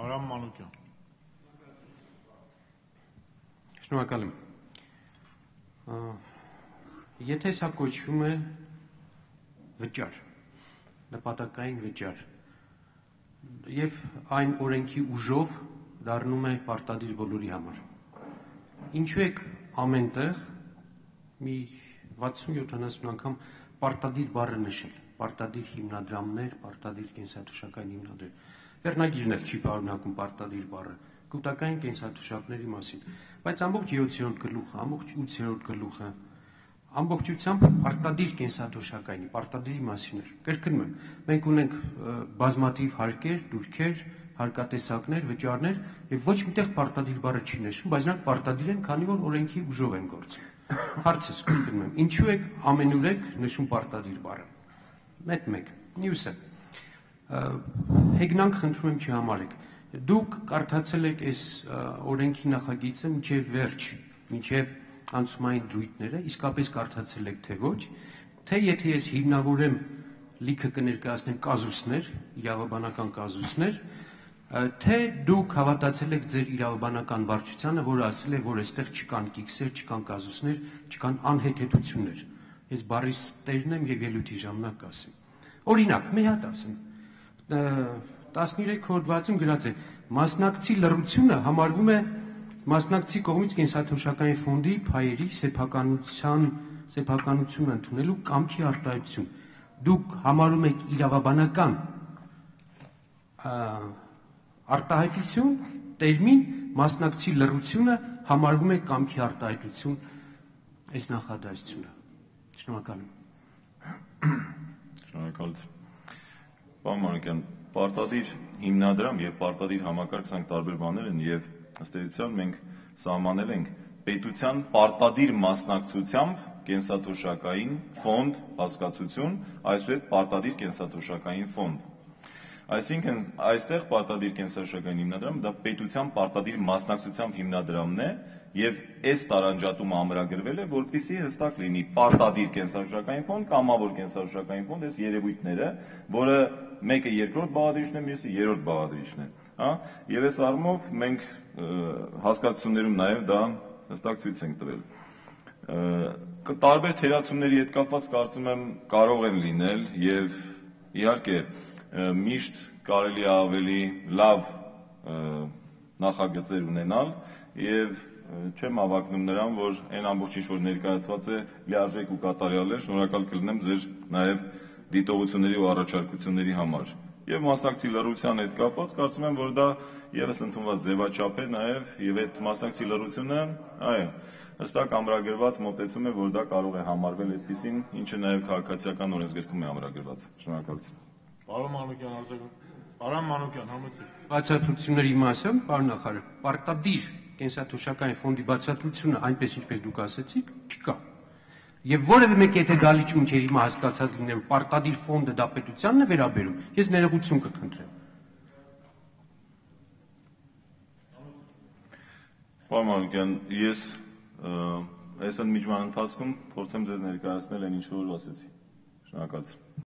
Արամ Մանուկյան։ Շնորհակալ եմ։ Եթե սա կոչվում է վճար, նպատակային վճար, եւ այն օրենքի ուժով դառնում է պարտադիր բոլորի համար։ Ինչու եք ամենտեղ մի 60-70 անգամ պարտադիր բառը նշել, պարտադիր հիմնադրամներ, պարտադիր կենսաթոշակային հիմնադրամ։ Վերնագիրն էլ չի պարունակում պարտադիր բառը կուտակային կենսաթոշակների մասին, բայց ամբողջ 7-րդ գլուխը, ամբողջ 8-րդ գլուխը ամբողջությամբ պարտադիր կենսաթոշակային, պարտադիրի մասին էր։ Կրկնում եմ, մենք ունենք բազմաթիվ հարկեր, դուրքեր, հարկատեսակներ, վճարներ եւ ոչ միտեղ պարտադիր բառը չի նշվում, բայց նրանք պարտադիր են, քանի որ օրենքի ուժով են գործում։ Հարցս կրկնում եմ, ինչու եք ամենուրեք նշում պարտադիր բառը։ Մեկ մեկ։ Մյուսը։ Հեգնանք խնդրում եմ չհամարեք։ Դուք կարդացել եք այս օրենքի նախագիծը մինչև վերջ, մինչև անցումային դրույթները, իսկապես կարդացել եք թե ոչ, թե եթե ես հիմնավորեմ լիքը կներկայացնեմ կազուսներ, իրավաբանական կազուսներ, թե դուք հավատացել եք ձեր իրավաբանական վարչությանը, որը ասել է, որ այստեղ չկան կիքսեր, չկան կազուսներ, չկան անհեթեթություններ։ Ես բարիս տերն եմ եւ ելույթի ժամանակ ասեմ։ Օրինակ, մի հատ ասեմ։ 13 հոդվածում գրած է. մասնակցի լրությունը համարվում է մասնակցի կողմից կենսաթոշակային ֆոնդի փայերի սեփականության սեփականությունը ընդունելու կամքի արտահայտություն։ Դուք համարում եք իրավաբանական արտահայտություն տերմին մասնակցի լրությունը համարվում է կամքի արտահայտություն այս նախադասությունը։ Շնորհակալ եմ։ Շնորհակալություն։ Պարոն Մանուկյան, պարտադիր հիմնադրամ եւ պարտադիր համակարգ ցանկ տարբեր բաներ են եւ ըստ էության մենք սահմանել ենք պետության պարտադիր մասնակցությամբ կենսաթոշակային ֆոնդ հասկացություն, այսուհետ պարտադիր կենսաթոշակային ֆոնդ Այսինքն այստեղ պարտադիր կենսաշրջանային հիմնադրամը դա պետության պարտադիր մասնակցությամբ հիմնադրամն է եւ այս տարանջատումը ամրագրվել է, որպիսի հստակ լինի պարտադիր կենսաշրջանային ֆոնդ, կամավոր կենսաշրջանային ֆոնդ, այս երևույթները, որը մեկը երկրորդ բաղադրիչն է, մյուսը երրորդ բաղադրիչն է, հա? Եվ այս առումով մենք հասկացություններում նաեւ դա հստակ ցույց ենք տվել տարբեր թերացումների հետ կապված կարծում եմ կարող են լինել եւ իհարկե միշտ կարելի է ավելի լավ նախագծեր ունենալ եւ չեմ ավակնում նրան, որ այն ամբողջ ինչ որ ներկայացված է լիարժեք ու կատարյալ է, շնորհակալ կլինեմ ձեր նաեւ դիտողությունների ու առաջարկությունների համար։ Եվ մասնակցի լրության հետ կապված կարծում եմ, որ դա եւս ընդունված ձևաչափ է նաեւ եւ այդ մասնակցի լրությունը, այո, հստակ ամրագրված մոտեցում է, որ դա կարող է համարվել այդպեսին, ինչը նաեւ քաղաքացիական օրենսգրքում է ամրագրված։ Շնորհակալություն։ Պարոն Մանուկյան, արձագանք։ Պարոն Մանուկյան, համեցեք։ Բացատրությունների մասը, պարոն նախարար, պարտադիր կենսաթոշակային ֆոնդի բացատրությունը այնպես ինչպես դուք ասացիք, չկա։ Եվ որևէ մեկ եթե գալի ճունչերի հիմա հասկացած լինել պարտադիր ֆոնդը դա պետությանն է վերաբերում, ես ներողություն կխնդրեմ։ Պարոն Մանուկյան, ես այս ընդմիջման ընթացքում փորձեմ ձեզ ներկայացնել այն ինչ որ ասեցի։ Շնորհակալություն։